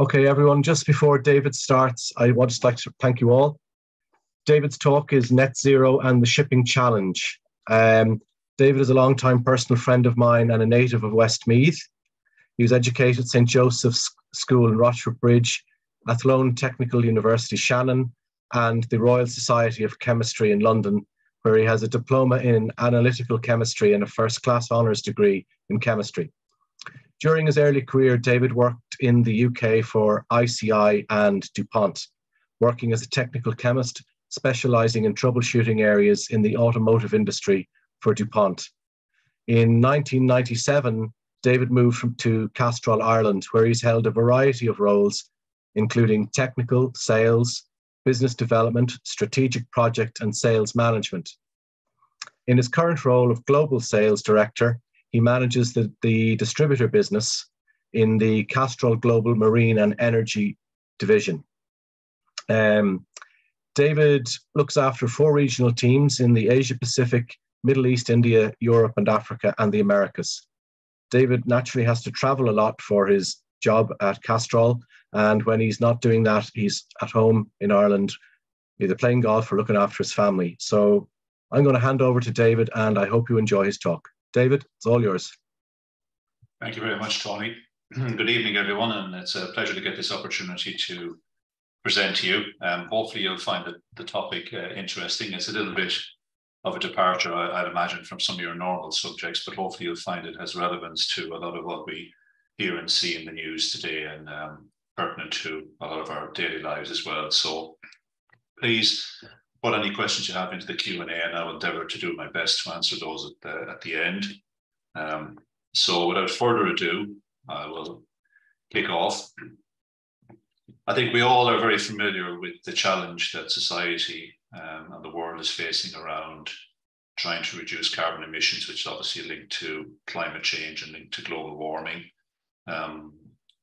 Okay, everyone, just before David starts, I would just like to thank you all. David's talk is Net Zero and the Shipping Challenge. Um, David is a long-time personal friend of mine and a native of Westmeath. He was educated at St. Joseph's School in Rochfortbridge, Athlone Technical University Shannon, and the Royal Society of Chemistry in London, where he has a diploma in analytical chemistry and a first class honours degree in chemistry. During his early career, David worked in the UK for ICI and DuPont, working as a technical chemist, specializing in troubleshooting areas in the automotive industry for DuPont. In 1997, David moved from, to Castrol, Ireland, where he's held a variety of roles, including technical, sales, business development, strategic project, and sales management. In his current role of global sales director, he manages the, the distributor business in the Castrol Global Marine and Energy division. Um, David looks after four regional teams in the Asia Pacific, Middle East, India, Europe, and Africa, and the Americas. David naturally has to travel a lot for his job at Castrol, and when he's not doing that, he's at home in Ireland, either playing golf or looking after his family. So I'm going to hand over to David, and I hope you enjoy his talk. David, it's all yours. Thank you very much, Tony. Good evening, everyone, and it's a pleasure to get this opportunity to present to you. Um, hopefully, you'll find the, the topic uh, interesting. It's a little bit of a departure, I, would imagine, from some of your normal subjects, but hopefully, you'll find it has relevance to a lot of what we hear and see in the news today and um, pertinent to a lot of our daily lives as well. So, please put any questions you have into the Q&A and I will endeavour to do my best to answer those at the, at the end. Um, so without further ado, I will kick off. I think we all are very familiar with the challenge that society um, and the world is facing around trying to reduce carbon emissions, which is obviously linked to climate change and linked to global warming. Um,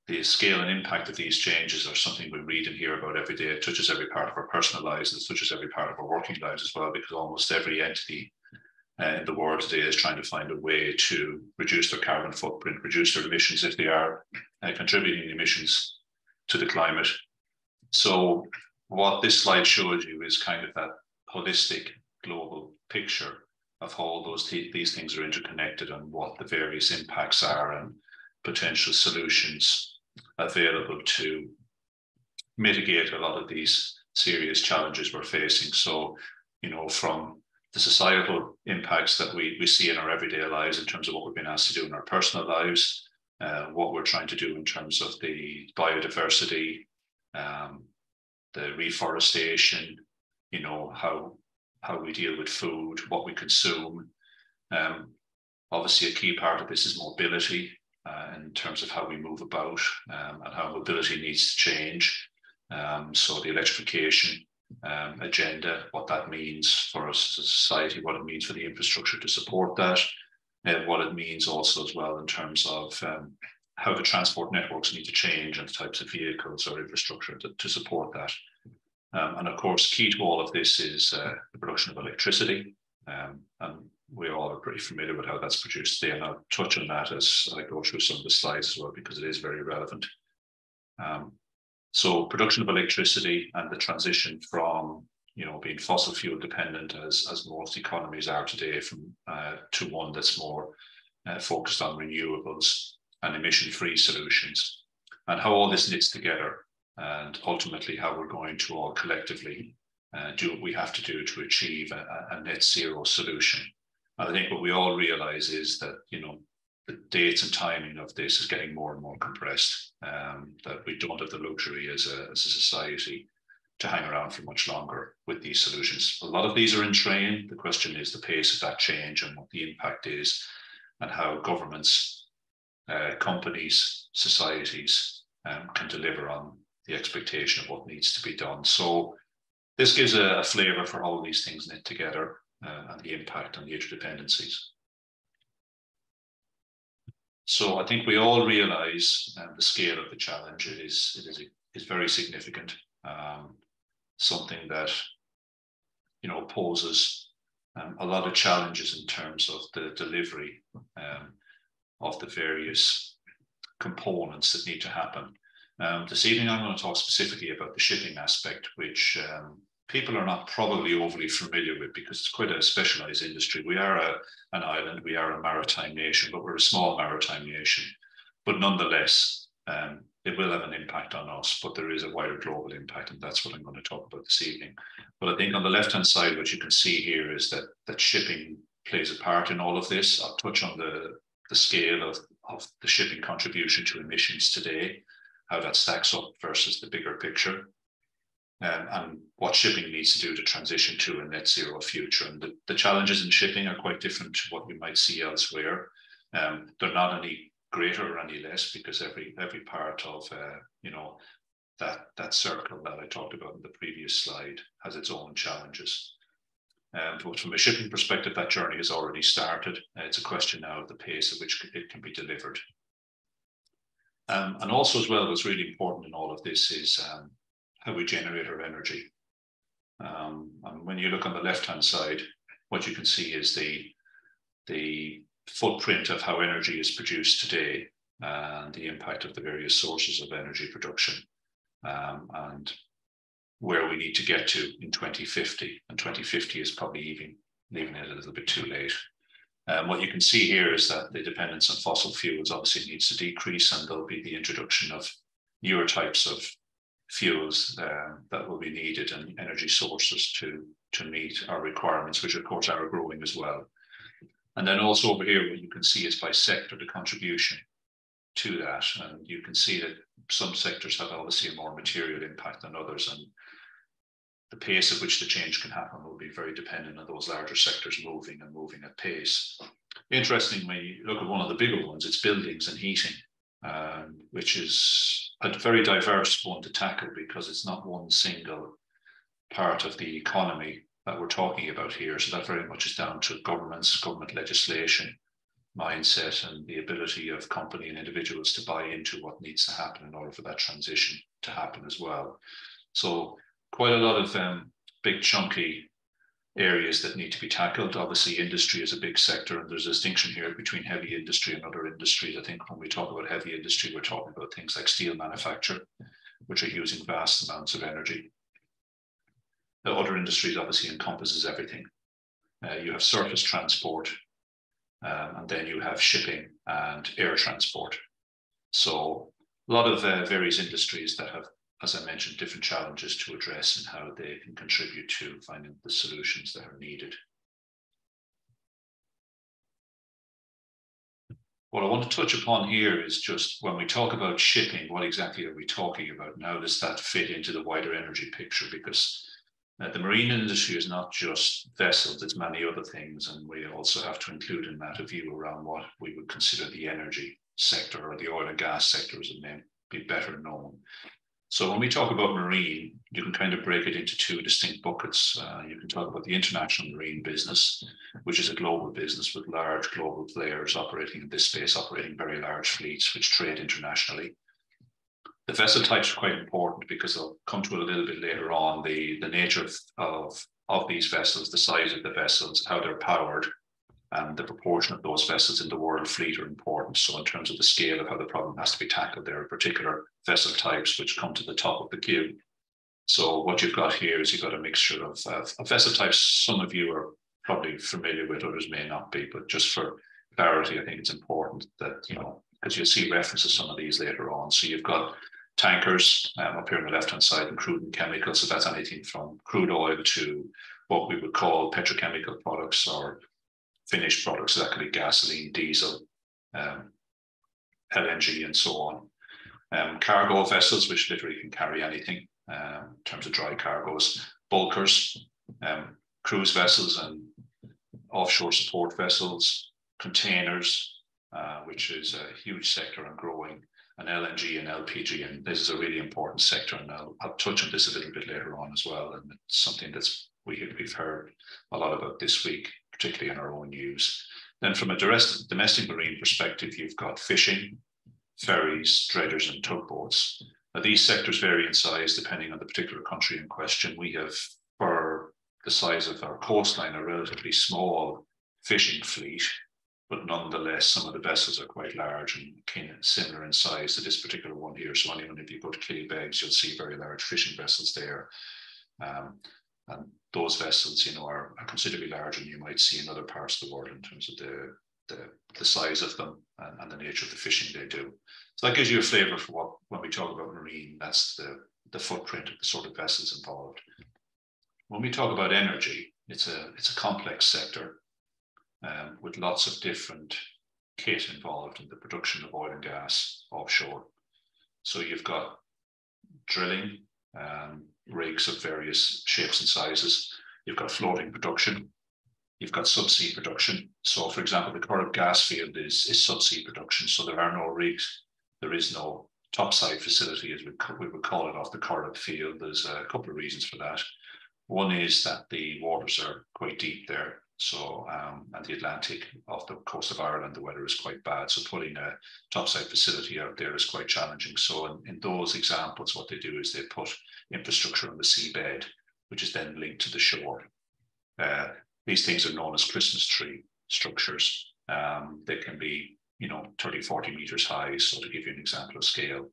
the scale and impact of these changes are something we read and hear about every day. It touches every part of our personal lives and it touches every part of our working lives as well, because almost every entity uh, in the world today is trying to find a way to reduce their carbon footprint, reduce their emissions if they are uh, contributing emissions to the climate. So, what this slide shows you is kind of that holistic global picture of how those th- these things are interconnected and what the various impacts are and potential solutions available to mitigate a lot of these serious challenges we're facing. So, you know, from the societal impacts that we, we see in our everyday lives in terms of what we've been asked to do in our personal lives, uh, what we're trying to do in terms of the biodiversity, um, the reforestation, you know, how how we deal with food, what we consume. Um, obviously, a key part of this is mobility uh, in terms of how we move about um, and how mobility needs to change. Um, so the electrification um, agenda, what that means for us as a society, what it means for the infrastructure to support that, and what it means also as well in terms of um, how the transport networks need to change and the types of vehicles or infrastructure to, to support that. Um, and of course, key to all of this is uh, the production of electricity. Um, and we all are pretty familiar with how that's produced and I'll touch on that as I go through some of the slides as well, because it is very relevant. Um, so production of electricity and the transition from you know being fossil fuel dependent as, as most economies are today from uh, to one that's more uh, focused on renewables and emission-free solutions and how all this knits together and ultimately how we're going to all collectively uh, do what we have to do to achieve a, a net zero solution I think what we all realize is that, you know, the dates and timing of this is getting more and more compressed, um, that we don't have the luxury as a, as a society to hang around for much longer with these solutions. A lot of these are in train. The question is the pace of that change and what the impact is, and how governments, uh, companies, societies um, can deliver on the expectation of what needs to be done. So, this gives a, a flavor for how these things knit together and the impact on the interdependencies. So I think we all realize um, the scale of the challenge. It is, it is, is very significant. Um, something that, you know, poses um, a lot of challenges in terms of the delivery um, of the various components that need to happen. Um, this evening, I'm going to talk specifically about the shipping aspect, which um, people are not probably overly familiar with because it's quite a specialized industry. We are a, an island, we are a maritime nation, but we're a small maritime nation. But nonetheless, um, it will have an impact on us, but there is a wider global impact, and that's what I'm going to talk about this evening. But I think on the left-hand side, what you can see here is that that shipping plays a part in all of this. I'll touch on the, the scale of, of the shipping contribution to emissions today, how that stacks up versus the bigger picture, um, and what shipping needs to do to transition to a net zero future. And the, the challenges in shipping are quite different to what we might see elsewhere. Um, they're not any greater or any less because every every part of uh, you know that that circle that I talked about in the previous slide has its own challenges. Um, but from a shipping perspective, that journey has already started. Uh, it's a question now of the pace at which it can be delivered. Um, and also, as well, what's really important in all of this is um, how we generate our energy. Um, and when you look on the left-hand side, what you can see is the the footprint of how energy is produced today and the impact of the various sources of energy production um, and where we need to get to in 2050. And 2050 is probably even leaving it a little bit too late. Um, what you can see here is that the dependence on fossil fuels obviously needs to decrease, and there'll be the introduction of newer types of fuels uh, that will be needed and energy sources to, to meet our requirements, which of course are growing as well. And then also over here, what you can see is by sector the contribution to that. And you can see that some sectors have obviously a more material impact than others. And the pace at which the change can happen will be very dependent on those larger sectors moving and moving at pace. Interestingly, look at one of the bigger ones, it's buildings and heating, um, which is a very diverse one to tackle because it's not one single part of the economy that we're talking about here. So that very much is down to governments, government legislation, mindset, and the ability of company and individuals to buy into what needs to happen in order for that transition to happen as well. So quite a lot of um, big chunky areas that need to be tackled. Obviously, industry is a big sector, and there's a distinction here between heavy industry and other industries. I think when we talk about heavy industry, we're talking about things like steel manufacture, which are using vast amounts of energy the other industries obviously encompasses everything. Uh, you have surface transport, um, and then you have shipping and air transport. So a lot of uh, various industries that have, as I mentioned, different challenges to address and how they can contribute to finding the solutions that are needed. What I want to touch upon here is just when we talk about shipping, what exactly are we talking about? How does that fit into the wider energy picture? Because uh, the marine industry is not just vessels, it's many other things. And we also have to include in that a view around what we would consider the energy sector or the oil and gas sector as it may be better known. So when we talk about marine, you can kind of break it into two distinct buckets. Uh, you can talk about the international marine business, which is a global business with large global players operating in this space, operating very large fleets which trade internationally the vessel types are quite important because I'll come to a little bit later on. The, the nature of, of, of these vessels, the size of the vessels, how they're powered, and the proportion of those vessels in the world fleet are important. So, in terms of the scale of how the problem has to be tackled, there are particular vessel types which come to the top of the queue. So, what you've got here is you've got a mixture of, uh, of vessel types. Some of you are probably familiar with, others may not be, but just for clarity, I think it's important that, you know, because you'll see references to some of these later on. So, you've got tankers um, up here on the left hand side and crude and chemicals. So that's anything from crude oil to what we would call petrochemical products or finished products. So that could be gasoline, diesel, um, LNG, and so on. Um, cargo vessels, which literally can carry anything um, in terms of dry cargoes, bulkers, um, cruise vessels, and offshore support vessels, containers, uh, which is a huge sector and growing and LNG and LPG. And this is a really important sector. And I'll, I'll touch on this a little bit later on as well. And it's something that's we, we've heard a lot about this week, particularly in our own use. Then from a domestic marine perspective, you've got fishing, ferries, dredgers, and tugboats. Now, these sectors vary in size depending on the particular country in question. We have, for the size of our coastline, a relatively small fishing fleet but nonetheless, some of the vessels are quite large and of similar in size to this particular one here. So anyone, if you go to Killybegs, you'll see very large fishing vessels there. Um, and those vessels, you know, are, considerably larger than you might see in other parts of the world in terms of the, the, the size of them and, and, the nature of the fishing they do. So that gives you a flavor for what, when we talk about marine, that's the, the footprint of the sort of vessels involved. When we talk about energy, it's a, it's a complex sector um, with lots of different kit involved in the production of oil and gas offshore. So you've got drilling, um, rigs of various shapes and sizes. You've got floating production. You've got subsea production. So, for example, the Corrib gas field is, is subsea production. So there are no rigs. There is no topside facility, as we, we would call it, off the Corrib field. There's a couple of reasons for that. One is that the waters are quite deep there. So, um, and the Atlantic off the coast of Ireland, the weather is quite bad. So, putting a topside facility out there is quite challenging. So, in, in those examples, what they do is they put infrastructure on the seabed, which is then linked to the shore. Uh, these things are known as Christmas tree structures. Um, they can be, you know, 30, 40 meters high. So, to give you an example of scale,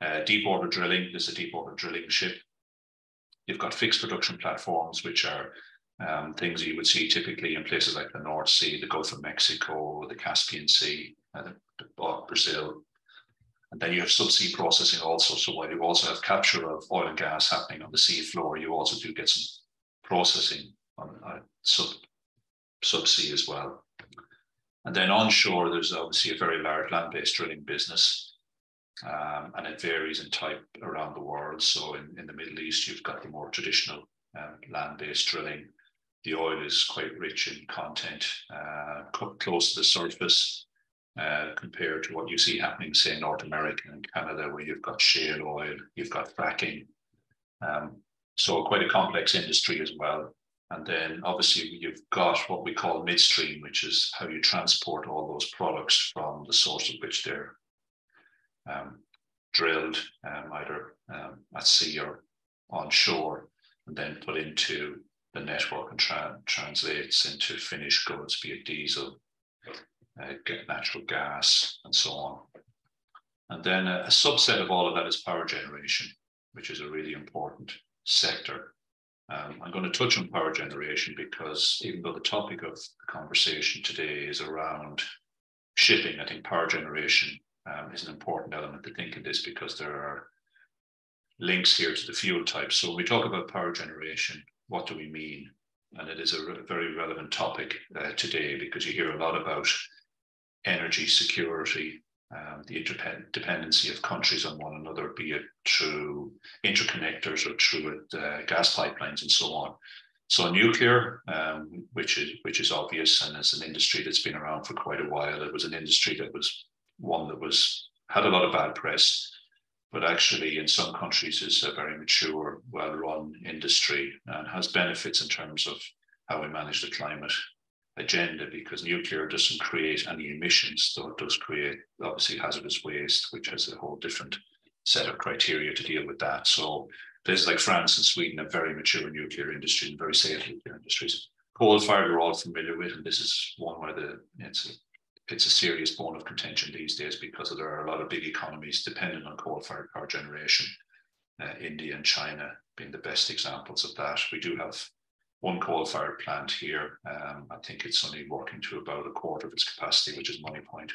uh, deep water drilling, there's a deep water drilling ship. You've got fixed production platforms, which are um, things you would see typically in places like the North Sea, the Gulf of Mexico, the Caspian Sea, uh, the, the, Brazil. And then you have subsea processing also. So while you also have capture of oil and gas happening on the sea floor, you also do get some processing on uh, sub, subsea as well. And then onshore, there's obviously a very large land-based drilling business. Um, and it varies in type around the world. So in, in the Middle East, you've got the more traditional um, land-based drilling the oil is quite rich in content, uh, close to the surface, uh, compared to what you see happening, say, in North America and Canada, where you've got shale oil, you've got fracking. Um, so quite a complex industry as well. And then obviously you've got what we call midstream, which is how you transport all those products from the source of which they're um, drilled, um, either um, at sea or on shore, and then put into the network and tra- translates into finished goods, be it diesel, uh, natural gas, and so on. And then a, a, subset of all of that is power generation, which is a really important sector. Um, I'm going to touch on power generation because even though the topic of the conversation today is around shipping, I think power generation um, is an important element to think of this because there are links here to the fuel types. So when we talk about power generation, what do we mean? And it is a very relevant topic uh, today because you hear a lot about energy security, um, the interdependency of countries on one another, be it through interconnectors or through uh, gas pipelines and so on. So nuclear, um, which is which is obvious, and as an industry that's been around for quite a while, it was an industry that was one that was had a lot of bad press but actually in some countries is a very mature, well-run industry and has benefits in terms of how we manage the climate agenda because nuclear doesn't create any emissions, though it does create obviously hazardous waste, which has a whole different set of criteria to deal with that. So places like France and Sweden have very mature nuclear industry and very safe nuclear industries. Coal-fired we're all familiar with, and this is one where the it's it's a serious bone of contention these days because there are a lot of big economies dependent on coal-fired power generation. Uh, India and China being the best examples of that. We do have one coal-fired plant here. Um, I think it's only working to about a quarter of its capacity, which is Moneypoint.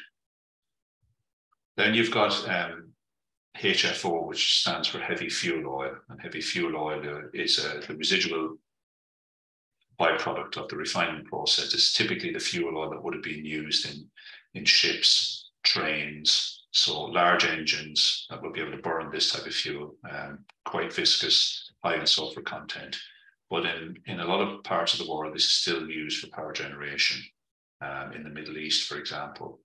Then you've got um, HFO, which stands for heavy fuel oil, and heavy fuel oil uh, is uh, the residual byproduct of the refining process. It's typically the fuel oil that would have been used in in ships, trains, so large engines that would be able to burn this type of fuel, um, quite viscous, high in sulfur content. But in, in a lot of parts of the world, this is still used for power generation. Um, in the Middle East, for example,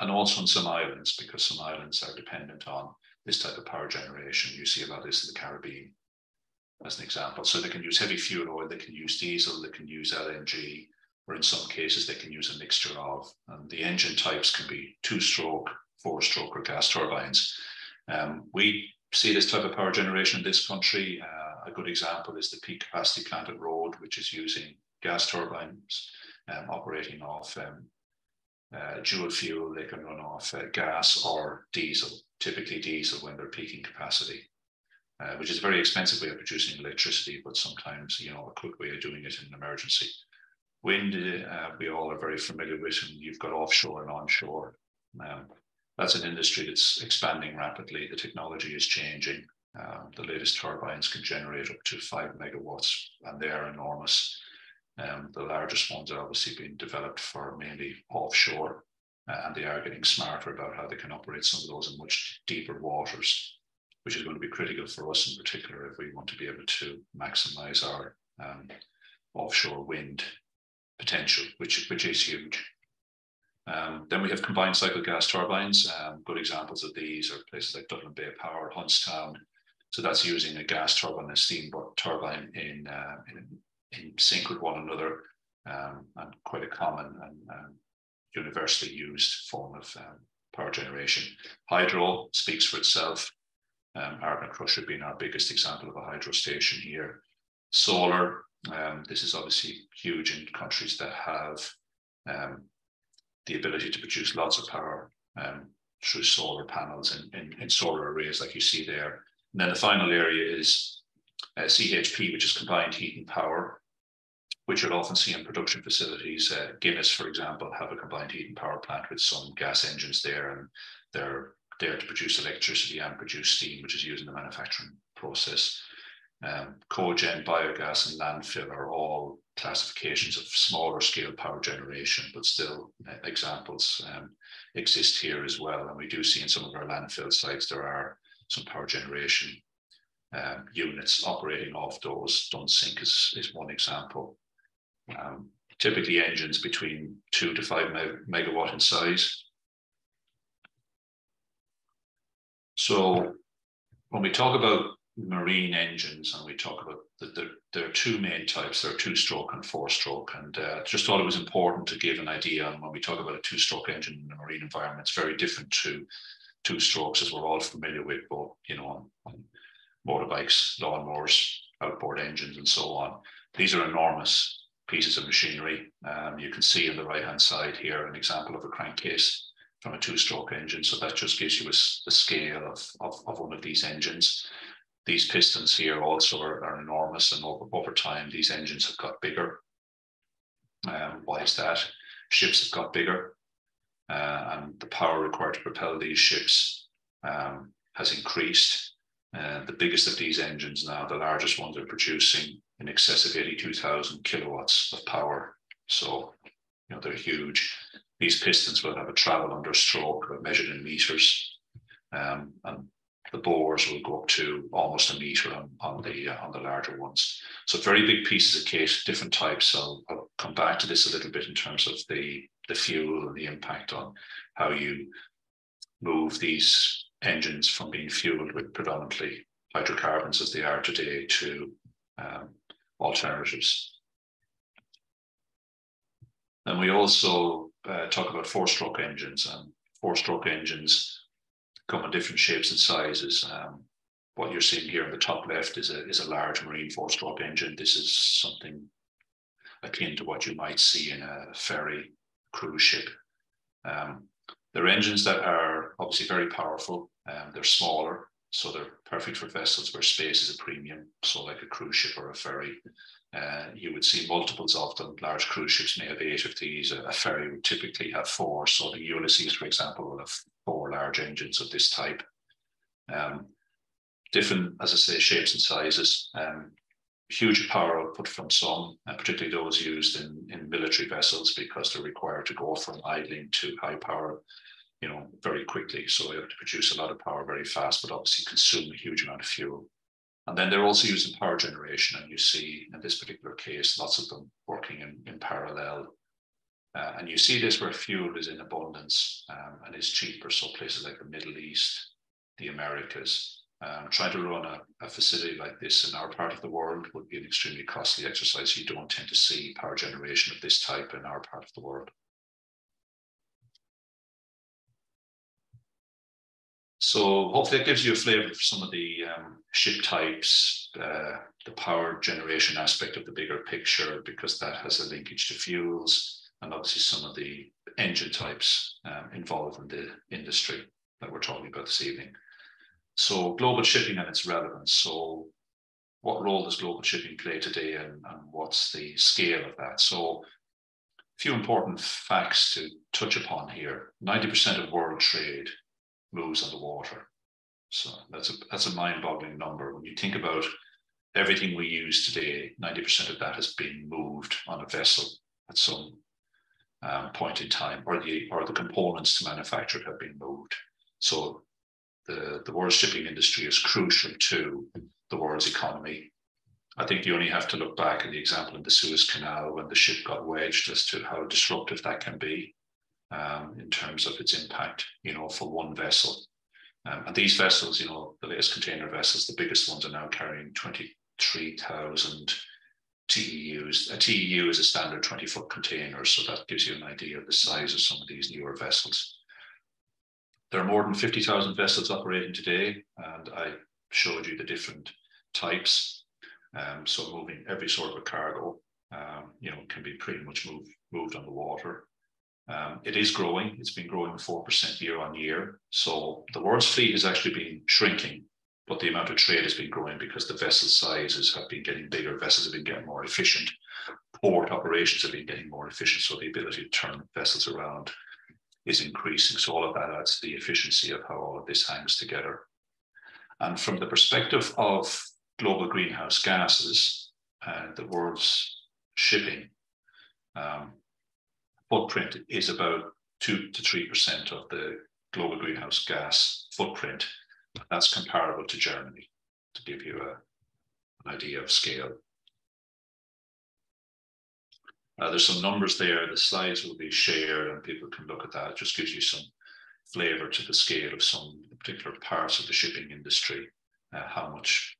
and also in some islands, because some islands are dependent on this type of power generation. You see a lot of this in the Caribbean, as an example. So they can use heavy fuel oil, they can use diesel, they can use LNG, or in some cases they can use a mixture of. And the engine types can be two-stroke, four-stroke, or gas turbines. Um, we see this type of power generation in this country. Uh, a good example is the peak capacity plant at Rhode, which is using gas turbines um, operating off um, uh, dual fuel, they can run off uh, gas or diesel, typically diesel when they're peaking capacity, uh, which is a very expensive way of producing electricity, but sometimes, you know, a quick way of doing it in an emergency. Wind, uh, we all are very familiar with, and you've got offshore and onshore. Um, that's an industry that's expanding rapidly. The technology is changing. Um, the latest turbines can generate up to five megawatts, and they are enormous. Um, the largest ones are obviously being developed for mainly offshore, uh, and they are getting smarter about how they can operate some of those in much deeper waters, which is going to be critical for us in particular if we want to be able to maximize our um, offshore wind potential, which, which is huge. Um, then we have combined cycle gas turbines. Um, good examples of these are places like Dublin Bay Power, Huntstown. So that's using a gas turbine and a steam turbine in, uh, in, in, sync with one another um, and quite a common and um, universally used form of um, power generation. Hydro speaks for itself. Um, Ardnacrusha being our biggest example of a hydro station here. Solar, um, this is obviously huge in countries that have um, the ability to produce lots of power um, through solar panels and, and, solar arrays like you see there. And then the final area is uh, CHP, which is combined heat and power, which you'll often see in production facilities. Uh, Guinness, for example, have a combined heat and power plant with some gas engines there, and they're there to produce electricity and produce steam, which is used in the manufacturing process. Um, cogen, biogas, and landfill are all classifications of smaller scale power generation, but still uh, examples um, exist here as well. And we do see in some of our landfill sites there are some power generation um, units operating off those. Dunsink is, is one example. Um, typically engines between two to five me megawatt in size. So when we talk about marine engines and we talk about that there, there, are two main types. There are two stroke and four stroke and uh, just thought it was important to give an idea. On when we talk about a two stroke engine in a marine environment it's very different to two strokes as we're all familiar with both you know on, on motorbikes lawnmowers outboard engines and so on. These are enormous pieces of machinery. Um, you can see on the right hand side here an example of a crankcase from a two stroke engine so that just gives you a, a scale of, of, of one of these engines these pistons here also are, are enormous, and over, over time, these engines have got bigger. Um, why is that? Ships have got bigger, uh, and the power required to propel these ships um, has increased. Uh, the biggest of these engines now, the largest ones, are producing in excess of 82,000 kilowatts of power. So, you know, they're huge. These pistons will have a travel under stroke measured in meters. Um, and the bores will go up to almost a meter on, on the uh, on the larger ones. So very big pieces of kit, different types. I'll, I'll come back to this a little bit in terms of the the fuel and the impact on how you move these engines from being fueled with predominantly hydrocarbons as they are today to um, alternatives. And we also uh, talk about four-stroke engines and four-stroke engines come in different shapes and sizes. Um, what you're seeing here in the top left is a, is a large marine four-stroke engine. This is something akin to what you might see in a ferry cruise ship. Um, they're engines that are obviously very powerful. Um, they're smaller, so they're perfect for vessels where space is a premium. So like a cruise ship or a ferry, uh, you would see multiples of them. Large cruise ships may have eight of these. A, a ferry would typically have four. So the Ulysses, for example, will have four large engines of this type. Um, different, as I say, shapes and sizes. Um, huge power output from some, particularly those used in, in military vessels because they're required to go from idling to high power, you know, very quickly. So they have to produce a lot of power very fast, but obviously consume a huge amount of fuel. And then they're also using power generation, and you see in this particular case, lots of them working in, in parallel uh, and you see this where fuel is in abundance um, and is cheaper. So places like the Middle East, the Americas, um, trying to run a, a, facility like this in our part of the world would be an extremely costly exercise. You don't tend to see power generation of this type in our part of the world. So hopefully that gives you a flavor of some of the um, ship types, uh, the power generation aspect of the bigger picture, because that has a linkage to fuels, and obviously some of the engine types um, involved in the industry that we're talking about this evening. So global shipping and its relevance. So what role does global shipping play today and, and what's the scale of that? So a few important facts to touch upon here. 90% of world trade moves on the water. So that's a that's a mind-boggling number. When you think about everything we use today, 90% of that has been moved on a vessel at some um, point in time, or the or the components to manufacture it have been moved. So the, the world shipping industry is crucial to the world's economy. I think you only have to look back at the example in the Suez Canal when the ship got wedged as to how disruptive that can be um, in terms of its impact, you know, for one vessel. Um, and these vessels, you know, the latest container vessels, the biggest ones are now carrying 23,000 TEUs. A TEU is a standard 20 foot container, so that gives you an idea of the size of some of these newer vessels. There are more than 50,000 vessels operating today, and I showed you the different types. Um, so moving every sort of a cargo, um, you know, can be pretty much moved moved on the water. Um, it is growing. It's been growing 4% year on year. So the world's fleet has actually been shrinking, but the amount of trade has been growing because the vessel sizes have been getting bigger. Vessels have been getting more efficient. Port operations have been getting more efficient. So the ability to turn vessels around is increasing. So all of that adds to the efficiency of how all of this hangs together. And from the perspective of global greenhouse gases, uh, the world's shipping um, footprint is about two to three percent of the global greenhouse gas footprint. That's comparable to Germany, to give you a, an idea of scale. Uh, there's some numbers there. The slides will be shared and people can look at that. It just gives you some flavor to the scale of some particular parts of the shipping industry, uh, how much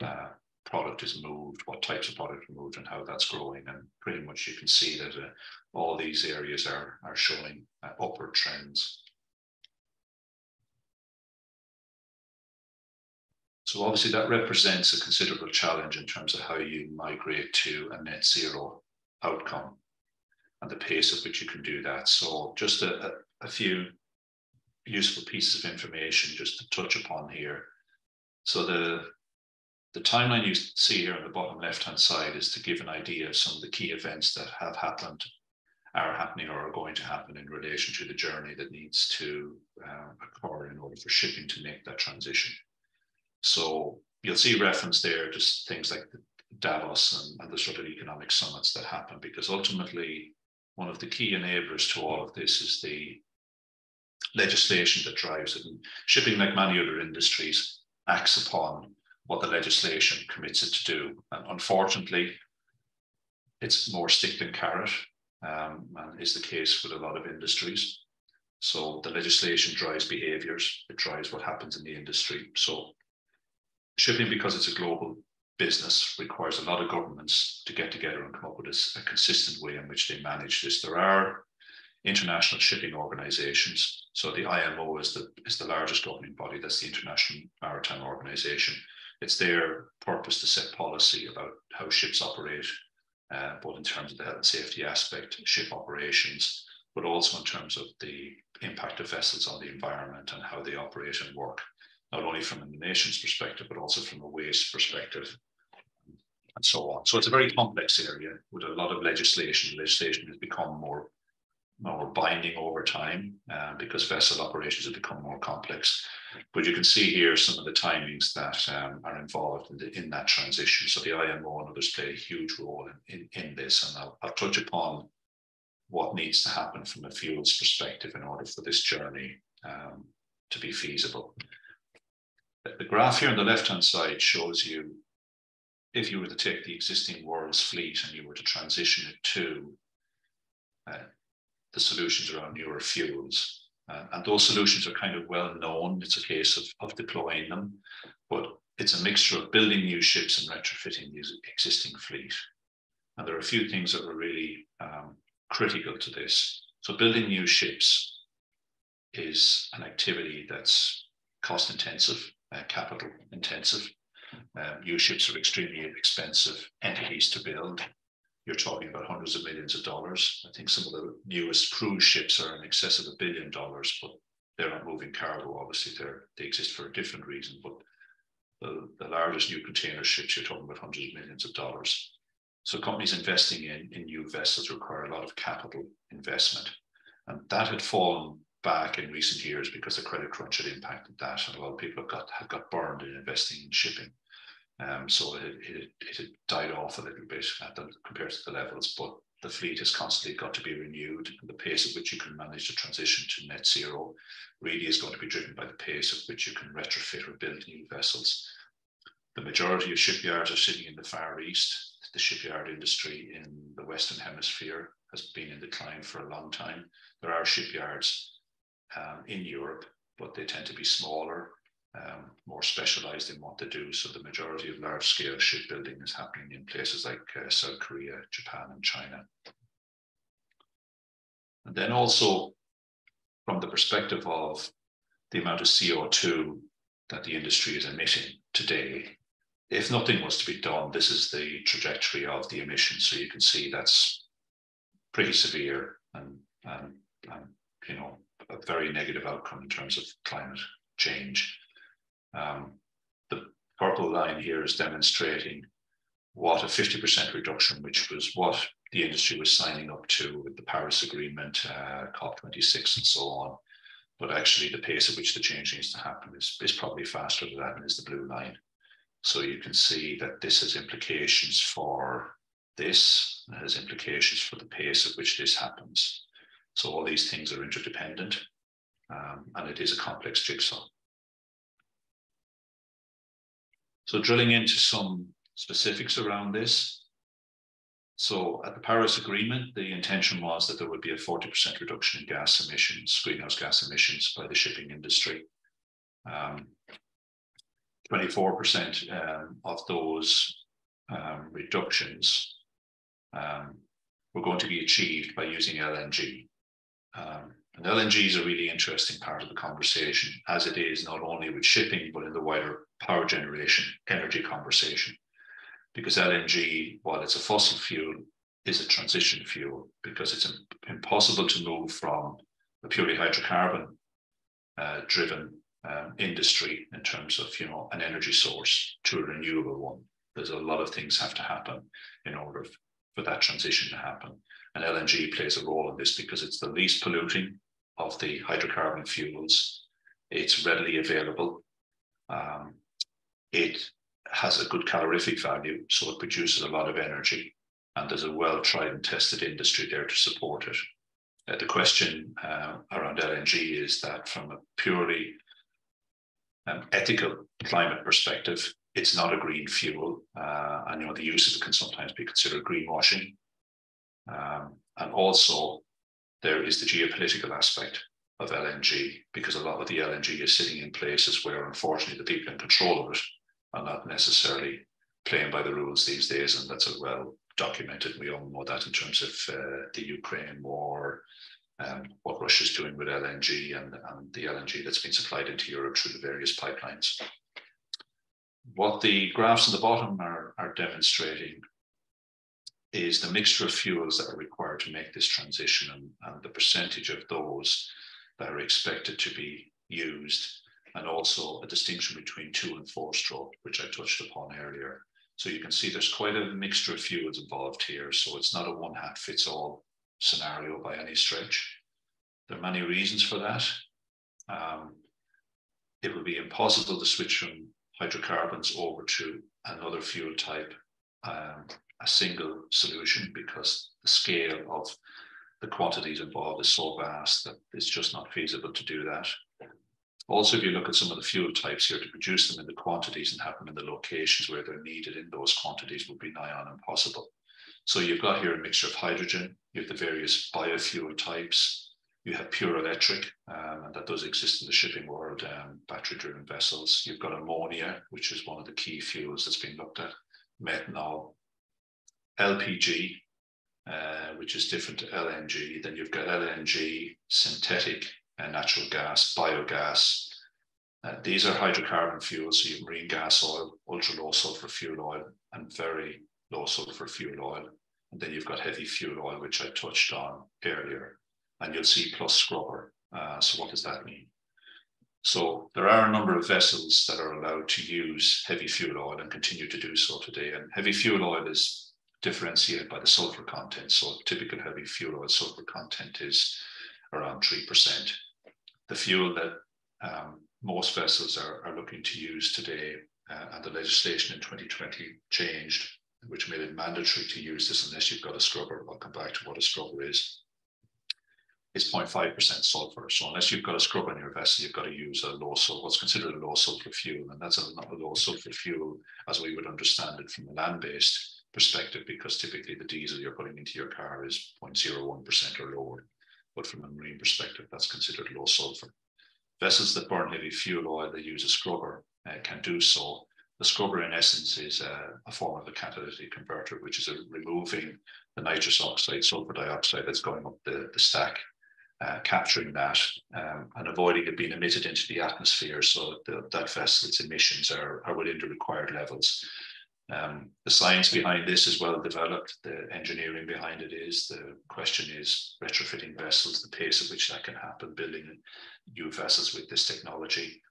uh, product is moved, what types of product are moved, and how that's growing. And pretty much you can see that uh, all these areas are, are showing uh, upward trends. So obviously that represents a considerable challenge in terms of how you migrate to a net zero outcome and the pace at which you can do that. So just a, a, a few useful pieces of information just to touch upon here. So the the timeline you see here on the bottom left-hand side is to give an idea of some of the key events that have happened, are happening, or are going to happen in relation to the journey that needs to uh, occur in order for shipping to make that transition. So you'll see reference there, just things like Davos and, and the sort of economic summits that happen, because ultimately one of the key enablers to all of this is the legislation that drives it. And shipping, like many other industries, acts upon what the legislation commits it to do. And unfortunately, it's more stick than carrot, um, and is the case with a lot of industries. So the legislation drives behaviors, it drives what happens in the industry. So shipping, because it's a global business, requires a lot of governments to get together and come up with a, a consistent way in which they manage this. There are international shipping organizations. So the IMO is the is the largest governing body. That's the International Maritime Organization. It's their purpose to set policy about how ships operate, uh, both in terms of the health and safety aspect, ship operations, but also in terms of the impact of vessels on the environment and how they operate and work, not only from the nation's perspective, but also from a waste perspective and so on. So it's a very complex area with a lot of legislation. Legislation has become more more binding over time uh, because vessel operations have become more complex. But you can see here some of the timings that um, are involved in, the, in, that transition. So the IMO and others play a huge role in, in, in this. And I'll, I'll, touch upon what needs to happen from a fuels perspective in order for this journey um, to be feasible. The graph here on the left-hand side shows you if you were to take the existing world's fleet and you were to transition it to uh, the solutions around newer fuels. Uh, and those solutions are kind of well known. It's a case of, of deploying them, but it's a mixture of building new ships and retrofitting the existing fleet. And there are a few things that were really um, critical to this. So building new ships is an activity that's cost intensive, uh, capital intensive. Um, new ships are extremely expensive entities to build you're talking about hundreds of millions of dollars. I think some of the newest cruise ships are in excess of a billion dollars, but they're not moving cargo. Obviously, they exist for a different reason. But the, the largest new container ships, you're talking about hundreds of millions of dollars. So companies investing in, in new vessels require a lot of capital investment. And that had fallen back in recent years because the credit crunch had impacted that. And a lot of people have got, have got burned in investing in shipping. Um, so it, it, it had died off a little bit the, compared to the levels, but the fleet has constantly got to be renewed. And the pace at which you can manage the transition to net zero really is going to be driven by the pace at which you can retrofit or build new vessels. The majority of shipyards are sitting in the Far East. The shipyard industry in the Western Hemisphere has been in decline for a long time. There are shipyards um, in Europe, but they tend to be smaller um, more specialized in what they do. So the majority of large scale shipbuilding is happening in places like uh, South Korea, Japan, and China. And then also from the perspective of the amount of CO2 that the industry is emitting today, if nothing was to be done, this is the trajectory of the emissions. So you can see that's pretty severe and, and, and you know, a very negative outcome in terms of climate change. Um, the purple line here is demonstrating what a 50% reduction, which was what the industry was signing up to with the Paris Agreement, uh, COP26, and so on. But actually, the pace at which the change needs to happen is, is probably faster than that, and is the blue line. So you can see that this has implications for this, it has implications for the pace at which this happens. So all these things are interdependent, um, and it is a complex jigsaw. So drilling into some specifics around this. So at the Paris Agreement, the intention was that there would be a 40% reduction in gas emissions, greenhouse gas emissions by the shipping industry. Um, 24% um, of those um, reductions um, were going to be achieved by using LNG. Um, and LNG is a really interesting part of the conversation, as it is not only with shipping, but in the wider power generation energy conversation. Because LNG, while it's a fossil fuel, is a transition fuel because it's impossible to move from a purely hydrocarbon uh, driven um, industry in terms of you know an energy source to a renewable one. There's a lot of things have to happen in order for that transition to happen. And LNG plays a role in this because it's the least polluting of the hydrocarbon fuels. It's readily available. Um, it has a good calorific value, so it produces a lot of energy. And there's a well tried and tested industry there to support it. Uh, the question uh, around LNG is that from a purely um, ethical climate perspective, it's not a green fuel. Uh, and you know the use of it can sometimes be considered greenwashing. Um, and also, there is the geopolitical aspect of LNG because a lot of the LNG is sitting in places where, unfortunately, the people in control of it are not necessarily playing by the rules these days, and that's a well documented. We all know that in terms of uh, the Ukraine war, um, what Russia's doing with LNG, and, and the LNG that's been supplied into Europe through the various pipelines. What the graphs on the bottom are, are demonstrating is the mixture of fuels that are required to make this transition and, and the percentage of those that are expected to be used, and also a distinction between two and four stroke, which I touched upon earlier. So you can see there's quite a mixture of fuels involved here. So it's not a one hat fits all scenario by any stretch. There are many reasons for that. Um, it would be impossible to switch from hydrocarbons over to another fuel type um, a single solution because the scale of the quantities involved is so vast that it's just not feasible to do that. Also, if you look at some of the fuel types here, to produce them in the quantities and have them in the locations where they're needed in those quantities would be nigh on impossible. So you've got here a mixture of hydrogen, you have the various biofuel types, you have pure electric, um, and that does exist in the shipping world, um, battery-driven vessels. You've got ammonia, which is one of the key fuels that's been looked at, methanol, LPG, uh, which is different to LNG. Then you've got LNG, synthetic and natural gas, biogas. Uh, these are hydrocarbon fuels. So you have marine gas oil, ultra low sulfur fuel oil, and very low sulfur fuel oil. And then you've got heavy fuel oil, which I touched on earlier. And you'll see plus scrubber. Uh, so what does that mean? So there are a number of vessels that are allowed to use heavy fuel oil and continue to do so today. And heavy fuel oil is differentiated by the sulfur content. So typical heavy fuel oil sulfur content is around 3%. The fuel that um, most vessels are, are looking to use today, uh, and the legislation in 2020 changed, which made it mandatory to use this unless you've got a scrubber. I'll come back to what a scrubber is is 0.5% sulfur. So unless you've got a scrub on your vessel, you've got to use a low sulfur, what's considered a low sulfur fuel. And that's a, a low sulfur fuel as we would understand it from a land-based perspective, because typically the diesel you're putting into your car is 0.01% or lower. But from a marine perspective, that's considered low sulfur. Vessels that burn heavy fuel oil, they use a scrubber, uh, can do so. The scrubber, in essence, is a, form of a catalytic converter, which is removing the nitrous oxide, sulfur dioxide that's going up the, the stack uh, capturing that um, and avoiding it being emitted into the atmosphere so the, that vessel's emissions are, are within the required levels. Um, the science behind this is well developed. The engineering behind it is. The question is retrofitting vessels, the pace at which that can happen, building new vessels with this technology.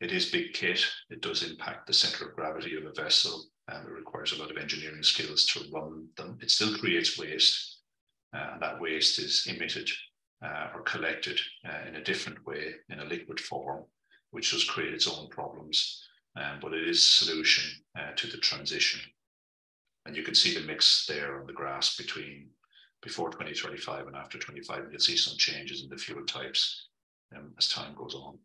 It is big kit. It does impact the center of gravity of a vessel. and it requires a lot of engineering skills to run them. It still creates waste, uh, and that waste is emitted uh, or collected uh, in a different way in a liquid form, which does create its own problems. Um, but it is a solution uh, to the transition. And you can see the mix there on the graphs between before 2035 and after 25. You'll see some changes in the fuel types um, as time goes on.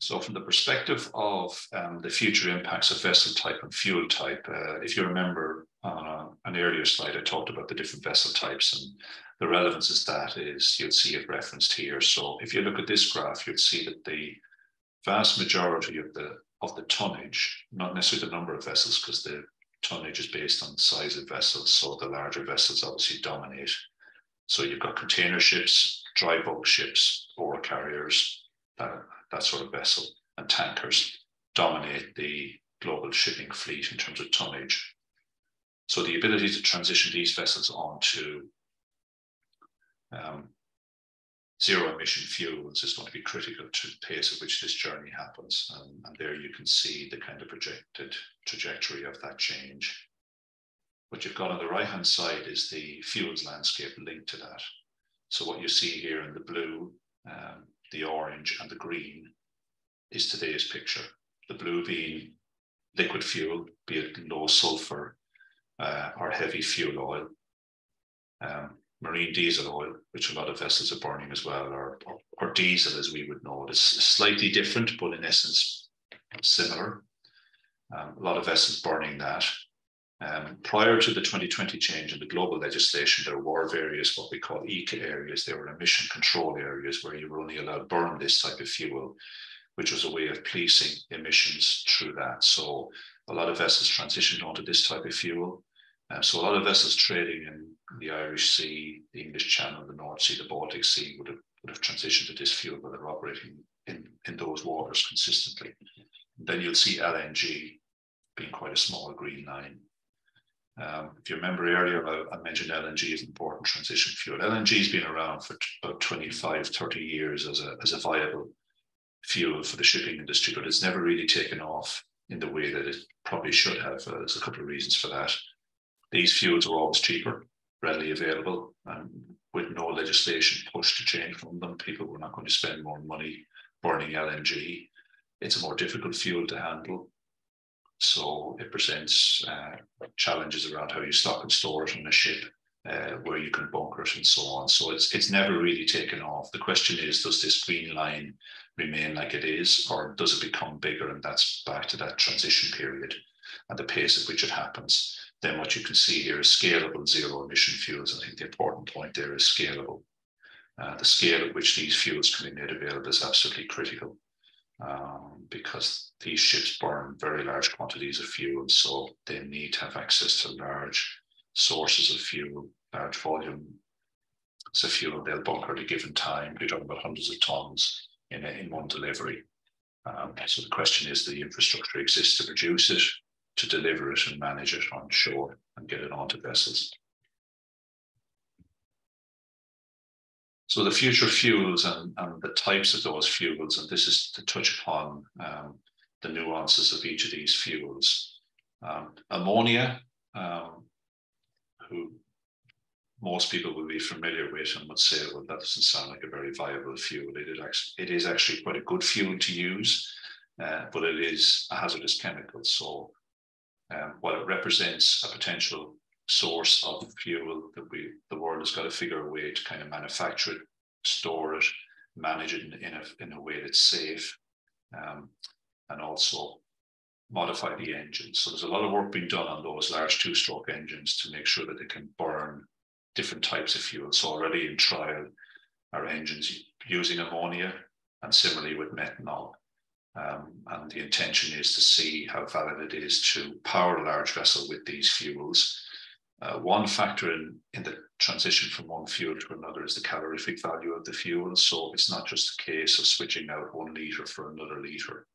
So from the perspective of um, the future impacts of vessel type and fuel type, uh, if you remember on a, an earlier slide, I talked about the different vessel types and the relevance is that is you'll see it referenced here. So if you look at this graph, you'll see that the vast majority of the of the tonnage, not necessarily the number of vessels, because the tonnage is based on the size of vessels. So the larger vessels obviously dominate. So you've got container ships, dry bulk ships, ore carriers, that, that sort of vessel, and tankers dominate the global shipping fleet in terms of tonnage. So the ability to transition these vessels onto um, zero emission fuels is going to be critical to the pace at which this journey happens. Um, and there you can see the kind of projected trajectory of that change. What you've got on the right hand side is the fuels landscape linked to that. So what you see here in the blue um, the orange and the green is today's picture. The blue being liquid fuel, be it low sulfur uh, or heavy fuel oil, um, marine diesel oil, which a lot of vessels are burning as well, or, or, or diesel as we would know it. It's slightly different, but in essence similar. Um, a lot of vessels burning that. Um, prior to the 2020 change in the global legislation, there were various what we call ECA areas. There were emission control areas where you were only allowed to burn this type of fuel, which was a way of policing emissions through that. So a lot of vessels transitioned onto this type of fuel. Um, so a lot of vessels trading in the Irish Sea, the English Channel, the North Sea, the Baltic Sea would have, would have transitioned to this fuel, but they're operating in, in those waters consistently. And then you'll see LNG being quite a small green line. Um, if you remember earlier, I, I, mentioned LNG is an important transition fuel. LNG has been around for about 25, 30 years as a, as a viable fuel for the shipping industry, but it's never really taken off in the way that it probably should have. Uh, there's a couple of reasons for that. These fuels were always cheaper, readily available, and with no legislation pushed to change from them, people were not going to spend more money burning LNG. It's a more difficult fuel to handle. So it presents uh, challenges around how you stock and store it on a ship, uh, where you can bunker it and so on. So it's it's never really taken off. The question is, does this green line remain like it is, or does it become bigger? And that's back to that transition period and the pace at which it happens. Then what you can see here is scalable zero emission fuels. I think the important point there is scalable. Uh, the scale at which these fuels can be made available is absolutely critical um, because these ships burn very large quantities of fuel, so they need to have access to large sources of fuel, large volume of fuel they'll bunker at a given time. You're talking about hundreds of tons in, a, in one delivery. Um, so the question is, the infrastructure exists to produce it? To deliver it and manage it on shore and get it onto vessels. So the future fuels and, and the types of those fuels, and this is to touch upon um, the nuances of each of these fuels. Um, ammonia, um, who most people will be familiar with and would say, well, that doesn't sound like a very viable fuel. It is actually, it is actually quite a good fuel to use, uh, but it is a hazardous chemical. So um, while it represents a potential source of fuel that we the world has got to figure a way to kind of manufacture it, store it, manage it in, in a in a way that's safe, um, and also modify the engines. So there's a lot of work being done on those large two-stroke engines to make sure that they can burn different types of fuel. So already in trial, our engines using ammonia, and similarly with methanol. Um, and the intention is to see how valid it is to power a large vessel with these fuels uh, one factor in, in the transition from one fuel to another is the calorific value of the fuel. So it's not just a case of switching out one litre for another litre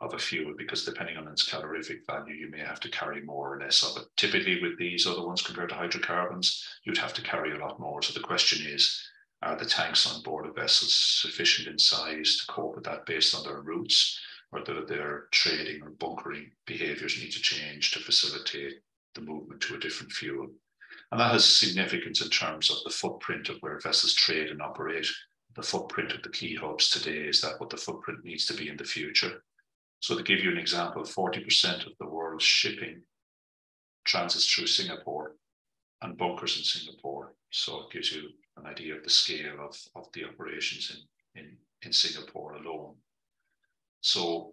of a fuel, because depending on its calorific value, you may have to carry more or less of it. Typically, with these other ones compared to hydrocarbons, you'd have to carry a lot more. So the question is, are the tanks on board of vessels sufficient in size to cope with that based on their routes, or their trading or bunkering behaviours need to change to facilitate the movement to a different fuel. And that has significance in terms of the footprint of where vessels trade and operate. The footprint of the key hubs today is that what the footprint needs to be in the future. So to give you an example, 40% of the world's shipping transits through Singapore and bunkers in Singapore. So it gives you an idea of the scale of, of the operations in, in, in Singapore alone. So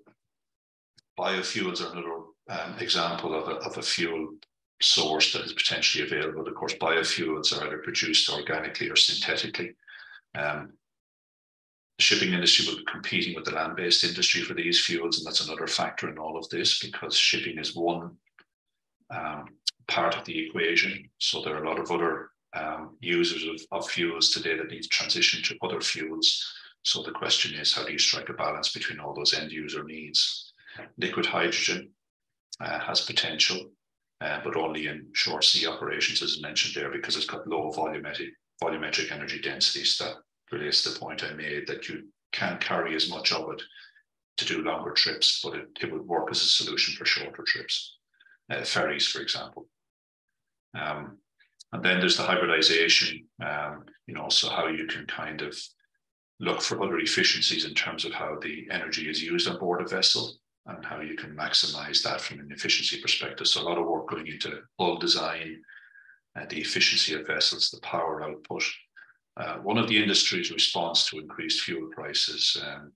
biofuels are another um, example of a, of a fuel source that is potentially available. Of course, biofuels are either produced organically or synthetically. Um, the shipping industry will be competing with the land-based industry for these fuels, and that's another factor in all of this because shipping is one um, part of the equation. So there are a lot of other um, users of, of fuels today that need to transition to other fuels. So the question is, how do you strike a balance between all those end user needs? Liquid hydrogen uh, has potential uh, but only in short sea operations, as mentioned there, because it's got low volumetric, volumetric energy densities. That relates to the point I made that you can't carry as much of it to do longer trips, but it, it would work as a solution for shorter trips, uh, ferries, for example. Um, and then there's the hybridization, um, you know, so how you can kind of look for other efficiencies in terms of how the energy is used on board a vessel and how you can maximize that from an efficiency perspective. So a lot of work going into hull design, uh, the efficiency of vessels, the power output. Uh, one of the industry's response to increased fuel prices um,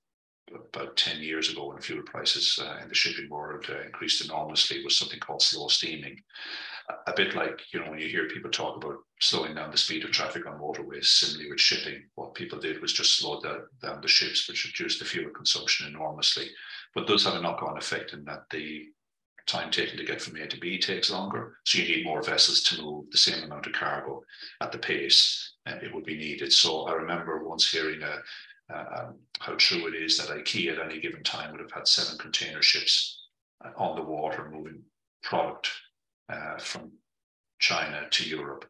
about 10 years ago when fuel prices uh, in the shipping world uh, increased enormously was something called slow steaming. A, bit like, you know, when you hear people talk about slowing down the speed of traffic on waterways, similarly with shipping, what people did was just slow down, down the ships, which reduced the fuel consumption enormously but those have a knock-on effect in that the time taken to get from A to B takes longer. So you need more vessels to move the same amount of cargo at the pace and it would be needed. So I remember once hearing a, uh, how true it is that IKEA at any given time would have had seven container ships uh, on the water moving product uh, from China to Europe.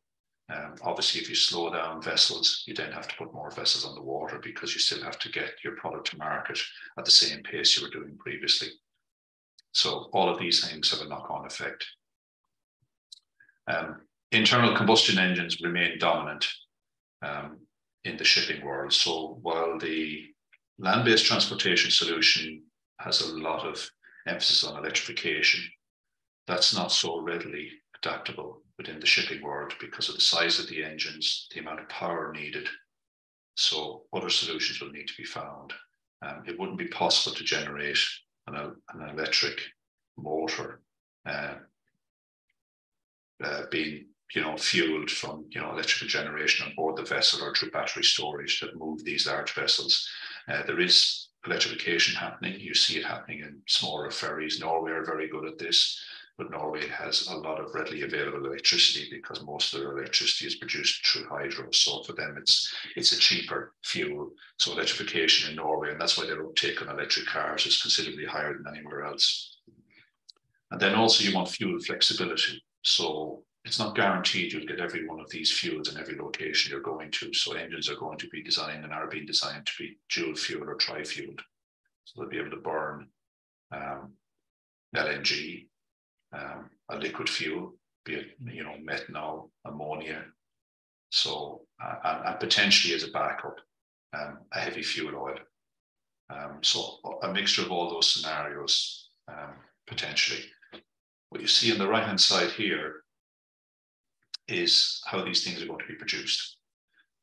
Um, obviously, if you slow down vessels, you then have to put more vessels on the water because you still have to get your product to market at the same pace you were doing previously. So all of these things have a knock-on effect. Um, internal combustion engines remain dominant um, in the shipping world. So while the land-based transportation solution has a lot of emphasis on electrification, that's not so readily adaptable within the shipping world because of the size of the engines, the amount of power needed. So other solutions will need to be found. Um, it wouldn't be possible to generate an, an electric motor uh, uh, being you know fueled from you know electrical generation on board the vessel or through battery storage that move these large vessels. Uh, there is electrification happening. You see it happening in smaller ferries. Norway are very good at this but Norway has a lot of readily available electricity because most of their electricity is produced through hydro. So for them, it's it's a cheaper fuel. So electrification in Norway, and that's why their uptake on electric cars is considerably higher than anywhere else. And then also you want fuel flexibility. So it's not guaranteed you'll get every one of these fuels in every location you're going to. So engines are going to be designed and are being designed to be dual fuel or tri-fueled. So they'll be able to burn um, LNG, um, a liquid fuel, be it you know methanol, ammonia, so uh, and, and, potentially as a backup, um, a heavy fuel oil. Um, so a mixture of all those scenarios um, potentially. What you see on the right hand side here is how these things are going to be produced.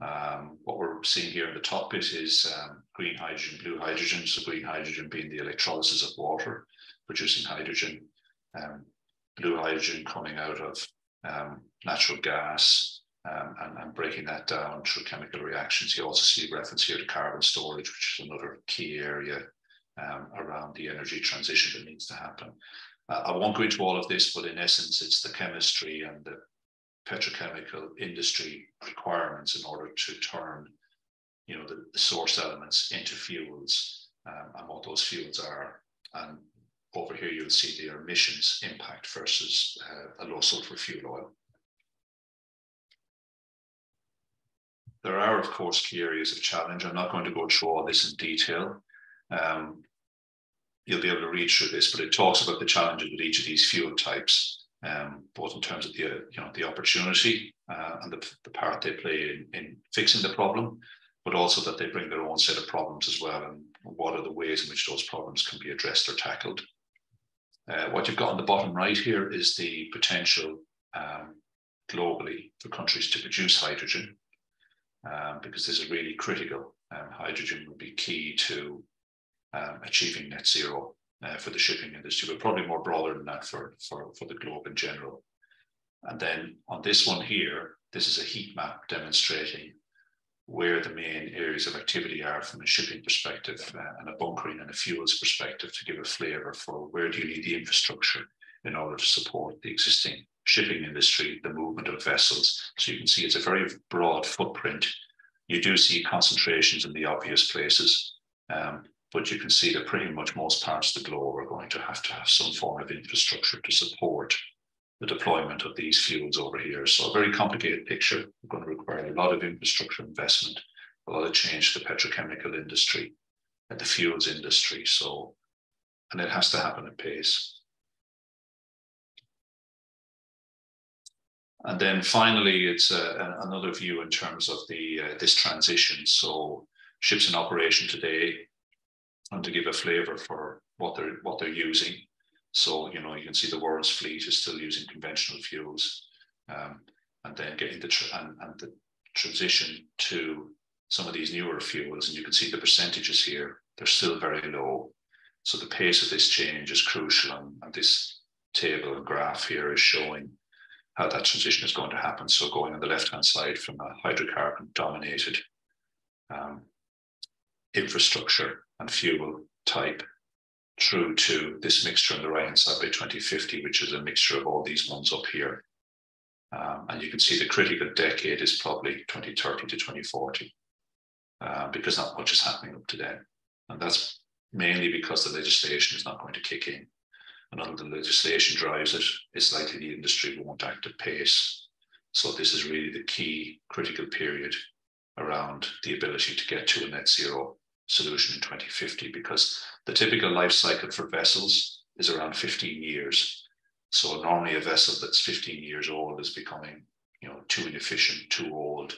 Um, what we're seeing here in the top bit is um, green hydrogen, blue hydrogen. So green hydrogen being the electrolysis of water, producing hydrogen. Um, blue hydrogen coming out of um, natural gas um, and, and, breaking that down through chemical reactions. You also see reference here to carbon storage, which is another key area um, around the energy transition that needs to happen. Uh, I won't go into all of this, but in essence, it's the chemistry and the petrochemical industry requirements in order to turn you know the, the source elements into fuels um, and what those fuels are and over here you'll see the emissions impact versus uh, a low sulfur fuel oil. There are of course key areas of challenge. I'm not going to go through all this in detail. Um, you'll be able to read through this but it talks about the challenges with each of these fuel types um, both in terms of the you know the opportunity uh, and the, the part they play in, in fixing the problem, but also that they bring their own set of problems as well, and what are the ways in which those problems can be addressed or tackled. Uh, what you've got on the bottom right here is the potential um, globally for countries to produce hydrogen, um, because this is really critical. Um, hydrogen would be key to um, achieving net zero uh, for the shipping industry, but probably more broader than that for, for, for the globe in general. And then on this one here, this is a heat map demonstrating where the main areas of activity are from a shipping perspective uh, and a bunkering and a fuels perspective to give a flavor for where do you need the infrastructure in order to support the existing shipping industry, the movement of vessels. So you can see it's a very broad footprint. You do see concentrations in the obvious places, um, but you can see that pretty much most parts of the globe are going to have to have some form of infrastructure to support the deployment of these fuels over here. So a very complicated picture. Going to require a lot of infrastructure investment, a lot of change to the petrochemical industry and the fuels industry. So, and it has to happen at pace. And then finally, it's a, another view in terms of the uh, this transition. So ships in operation today and to give a flavor for what they're what they're using. So you know you can see the world's fleet is still using conventional fuels, um, and then getting the and, and the transition to some of these newer fuels, and you can see the percentages here. They're still very low. So the pace of this change is crucial, and, and this table and graph here is showing how that transition is going to happen. So going on the left-hand side from a hydrocarbon-dominated um, infrastructure and fuel type through to this mixture on the right hand side by 2050, which is a mixture of all these ones up here. Um, and you can see the critical decade is probably 2030 to 2040, uh, because not much is happening up to then. And that's mainly because the legislation is not going to kick in. And until the legislation drives it, it's likely the industry won't act at pace. So this is really the key critical period around the ability to get to a net zero solution in 2050 because the typical life cycle for vessels is around 15 years. So normally a vessel that's 15 years old is becoming, you know, too inefficient, too old.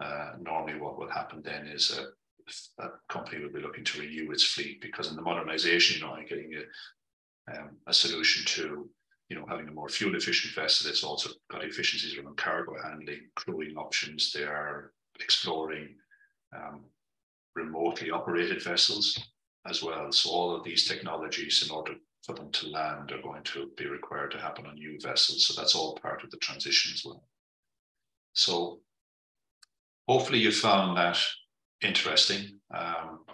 Uh, normally what will happen then is a, a, company will be looking to renew its fleet because in the modernization, you're know, getting a, um, a solution to, you know, having a more fuel efficient vessel. It's also got efficiencies around cargo handling, crewing options. They are exploring um, remotely operated vessels as well. So all of these technologies, in order for them to land, are going to be required to happen on new vessels. So that's all part of the transition as well. So hopefully you found that interesting. Um,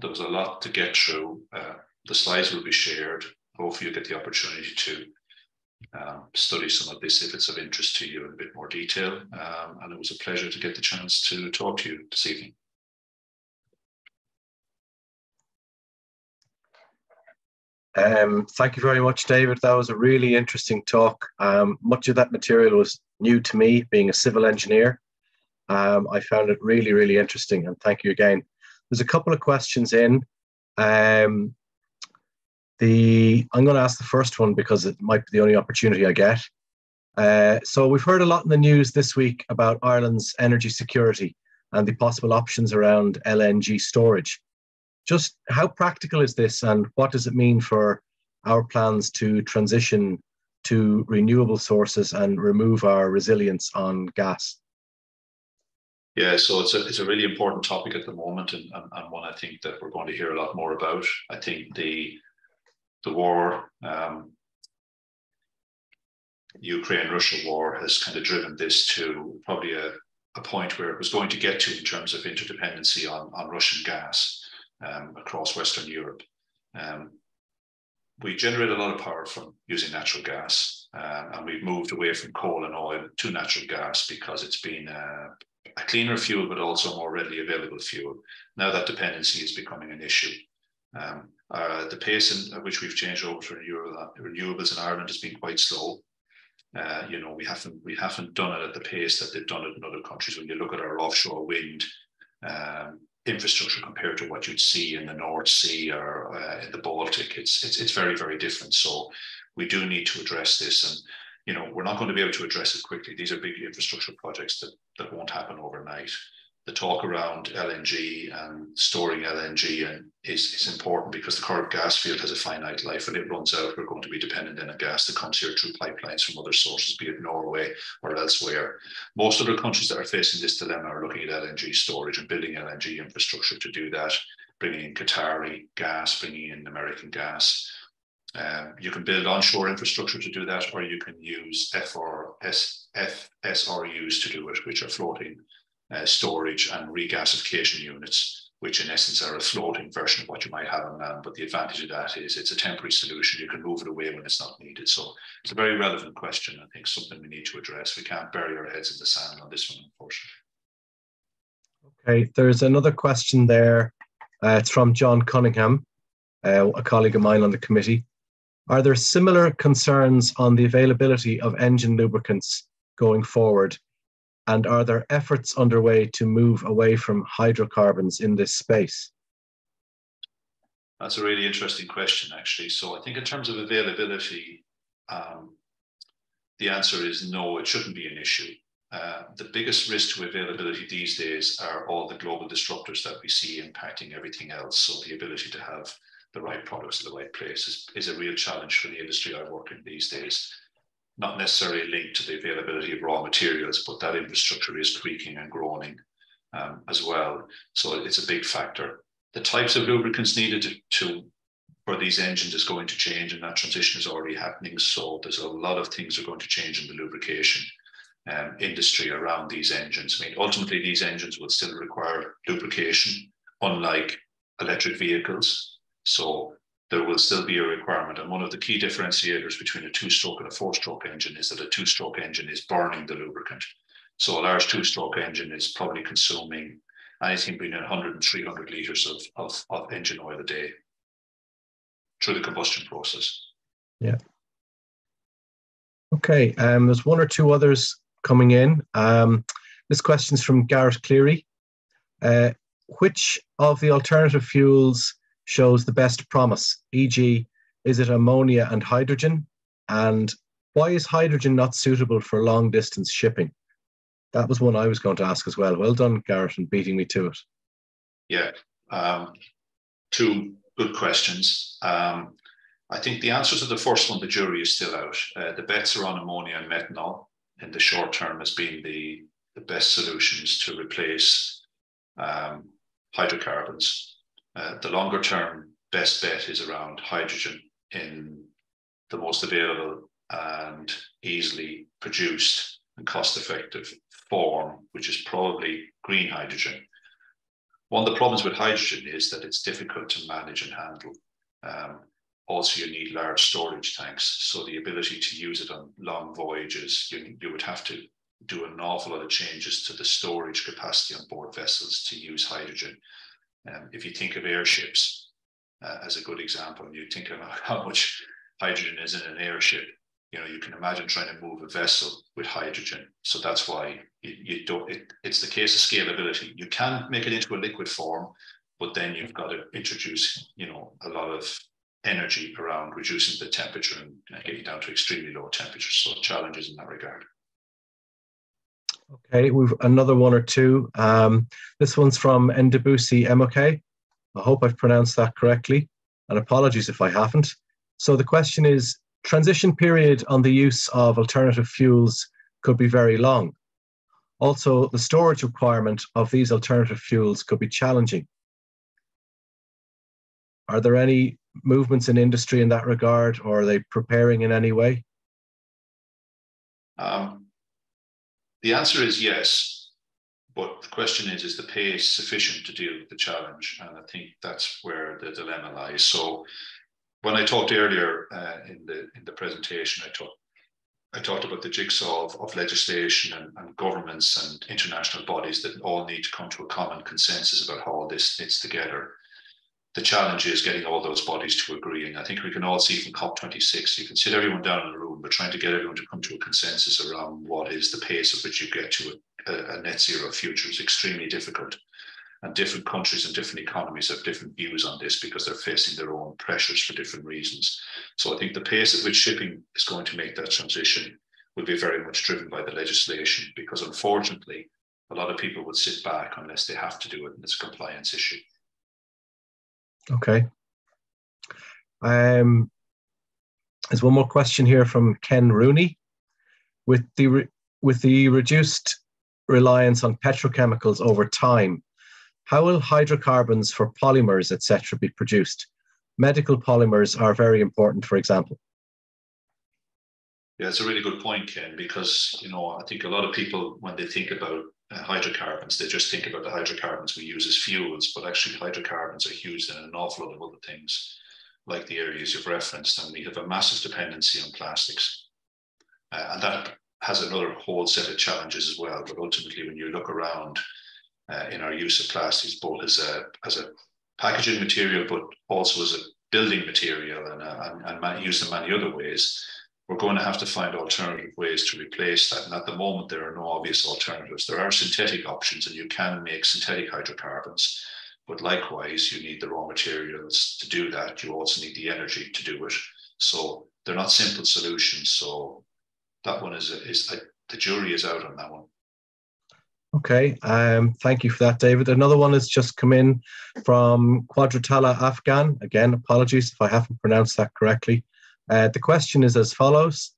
there was a lot to get through. Uh, the slides will be shared. Hopefully you get the opportunity to um, study some of this if it's of interest to you in a bit more detail. Um, and it was a pleasure to get the chance to talk to you this evening. Um, thank you very much, David. That was a really interesting talk. Um, much of that material was new to me, being a civil engineer. Um, I found it really, really interesting, and thank you again. There's a couple of questions in. Um, the I'm going to ask the first one because it might be the only opportunity I get. Uh, so we've heard a lot in the news this week about Ireland's energy security and the possible options around LNG storage. Just how practical is this, and what does it mean for our plans to transition to renewable sources and remove our resilience on gas? Yeah, so it's a it's a really important topic at the moment, and, and, and one I think that we're going to hear a lot more about. I think the the war um, Ukraine Russia war has kind of driven this to probably a, a point where it was going to get to in terms of interdependency on, on Russian gas um, across Western Europe. Um, we generate a lot of power from using natural gas, uh, and we've moved away from coal and oil to natural gas because it's been a, a cleaner fuel, but also more readily available fuel. Now that dependency is becoming an issue. Um, uh, the pace in, at which we've changed over to renewables in Ireland has been quite slow. Uh, you know, we haven't we haven't done it at the pace that they've done it in other countries. When you look at our offshore wind um, infrastructure compared to what you'd see in the North Sea or uh, in the Baltic, it's, it's it's very very different. So we do need to address this, and you know, we're not going to be able to address it quickly. These are big infrastructure projects that that won't happen overnight the talk around LNG and storing LNG and is, is important because the current gas field has a finite life. and it runs out, we're going to be dependent on a gas that comes here through pipelines from other sources, be it Norway or elsewhere. Most other countries that are facing this dilemma are looking at LNG storage and building LNG infrastructure to do that, bringing in Qatari gas, bringing in American gas. Um, you can build onshore infrastructure to do that, or you can use FRS, FSRUs to do it, which are floating uh, storage and regasification units, which in essence are a floating version of what you might have on land. But the advantage of that is it's a temporary solution. You can move it away when it's not needed. So it's a very relevant question. I think something we need to address. We can't bury our heads in the sand on this one, unfortunately. Okay, there's another question there. Uh, it's from John Cunningham, uh, a colleague of mine on the committee. Are there similar concerns on the availability of engine lubricants going forward and are there efforts underway to move away from hydrocarbons in this space? That's a really interesting question, actually. So I think in terms of availability, um, the answer is no, it shouldn't be an issue. Uh, the biggest risk to availability these days are all the global disruptors that we see impacting everything else. So the ability to have the right products in the right place is, is a real challenge for the industry I work in these days not necessarily linked to the availability of raw materials, but that infrastructure is creaking and groaning um, as well. So it's a big factor. The types of lubricants needed to, to for these engines is going to change, and that transition is already happening. So there's a lot of things are going to change in the lubrication um, industry around these engines. I mean, ultimately, these engines will still require lubrication, unlike electric vehicles. So there will still be a requirement. And one of the key differentiators between a two stroke and a four stroke engine is that a two stroke engine is burning the lubricant. So a large two stroke engine is probably consuming anything between 100 and 300 litres of, of, of engine oil a day through the combustion process. Yeah. Okay, um, there's one or two others coming in. Um, this question's from Gareth Cleary. Uh, which of the alternative fuels shows the best promise, e.g., is it ammonia and hydrogen? And why is hydrogen not suitable for long distance shipping? That was one I was going to ask as well. Well done, Garrett, and beating me to it. Yeah, um, two good questions. Um, I think the answer to the first one, the jury is still out. Uh, the bets are on ammonia and methanol in the short term as being the, the best solutions to replace um, hydrocarbons. Uh, the longer term best bet is around hydrogen in the most available and easily produced and cost effective form, which is probably green hydrogen. One of the problems with hydrogen is that it's difficult to manage and handle. Um, also, you need large storage tanks. So, the ability to use it on long voyages, you, you would have to do an awful lot of changes to the storage capacity on board vessels to use hydrogen. Um, if you think of airships, uh, as a good example. And you think about how much hydrogen is in an airship. You know, you can imagine trying to move a vessel with hydrogen. So that's why you, you don't. It, it's the case of scalability. You can make it into a liquid form, but then you've got to introduce, you know, a lot of energy around reducing the temperature and getting down to extremely low temperatures. So challenges in that regard. Okay, we've another one or two. Um, this one's from Endebusi MOK. I hope I've pronounced that correctly, and apologies if I haven't. So the question is, transition period on the use of alternative fuels could be very long. Also, the storage requirement of these alternative fuels could be challenging. Are there any movements in industry in that regard, or are they preparing in any way? Um, the answer is yes, but the question is, is the pace sufficient to deal with the challenge? And I think that's where the dilemma lies. So when I talked earlier uh, in the in the presentation, I talked I talked about the jigsaw of, of legislation and, and, governments and international bodies that all need to come to a common consensus about how all this fits together the challenge is getting all those bodies to agree. And I think we can all see from COP26, you can sit everyone down in a room, but trying to get everyone to come to a consensus around what is the pace at which you get to a, a, net zero future is extremely difficult. And different countries and different economies have different views on this because they're facing their own pressures for different reasons. So I think the pace at which shipping is going to make that transition will be very much driven by the legislation because unfortunately, a lot of people would sit back unless they have to do it and it's a compliance issue. Okay. Um, there's one more question here from Ken Rooney. With the re- with the reduced reliance on petrochemicals over time, how will hydrocarbons for polymers, etc., be produced? Medical polymers are very important, for example. Yeah, it's a really good point, Ken, because you know I think a lot of people when they think about uh, hydrocarbons. They just think about the hydrocarbons we use as fuels, but actually hydrocarbons are used in an awful lot of other things, like the areas you've referenced. And we have a massive dependency on plastics. Uh, and that has another whole set of challenges as well. But ultimately, when you look around uh, in our use of plastics, both as a, as a packaging material, but also as a building material and, uh, and, and used in many other ways, we're going to have to find alternative ways to replace that. And at the moment, there are no obvious alternatives. There are synthetic options, and you can make synthetic hydrocarbons. But likewise, you need the raw materials to do that. You also need the energy to do it. So they're not simple solutions. So that one is, is the jury is out on that one. Okay, um, thank you for that, David. Another one has just come in from Quadratala Afghan. Again, apologies if I haven't pronounced that correctly. Uh, the question is as follows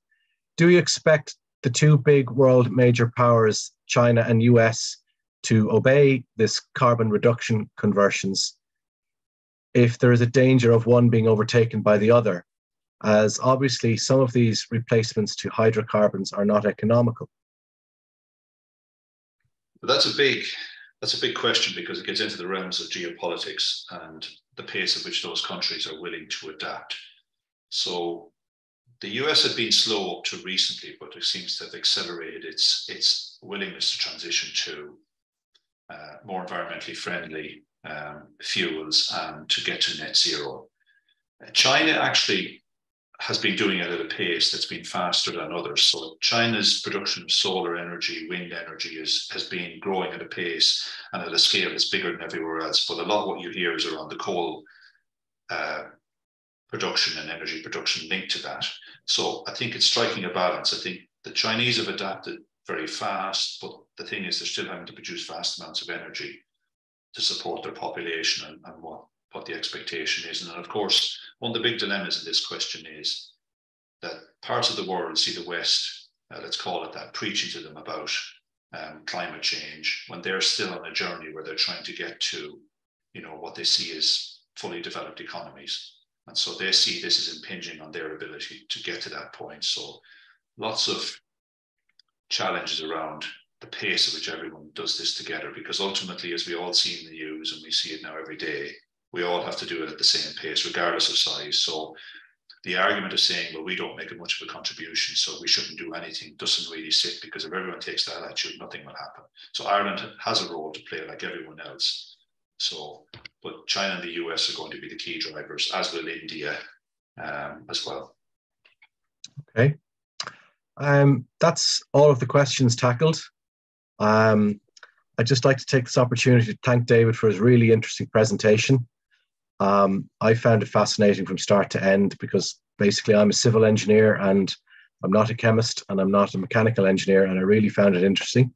Do you expect the two big world major powers, China and US, to obey this carbon reduction conversions if there is a danger of one being overtaken by the other? As obviously, some of these replacements to hydrocarbons are not economical. That's a big that's a big question because it gets into the realms of geopolitics and the pace at which those countries are willing to adapt. So the US had been slow up to recently, but it seems to have accelerated its, its willingness to transition to uh, more environmentally friendly um, fuels and to get to net zero. China actually has been doing it at a pace that's been faster than others. So China's production of solar energy, wind energy is, has been growing at a pace and at a scale that's bigger than everywhere else. But a lot of what you hear is around the coal uh, production and energy production linked to that. So I think it's striking a balance. I think the Chinese have adapted very fast, but the thing is they're still having to produce vast amounts of energy to support their population and, and what, what the expectation is. And of course, one of the big dilemmas in this question is that parts of the world see the West, uh, let's call it that, preaching to them about um, climate change when they're still on a journey where they're trying to get to, you know, what they see as fully developed economies. And so they see this as impinging on their ability to get to that point. So lots of challenges around the pace at which everyone does this together, because ultimately, as we all see in the news and we see it now every day, we all have to do it at the same pace, regardless of size. So the argument of saying, well, we don't make much of a contribution, so we shouldn't do anything, doesn't really sit because if everyone takes that attitude, nothing will happen. So Ireland has a role to play like everyone else So, but China and the US are going to be the key drivers, as will India um, as well. Okay. Um, that's all of the questions tackled. Um, I'd just like to take this opportunity to thank David for his really interesting presentation. Um, I found it fascinating from start to end because basically I'm a civil engineer and I'm not a chemist and I'm not a mechanical engineer, and I really found it interesting.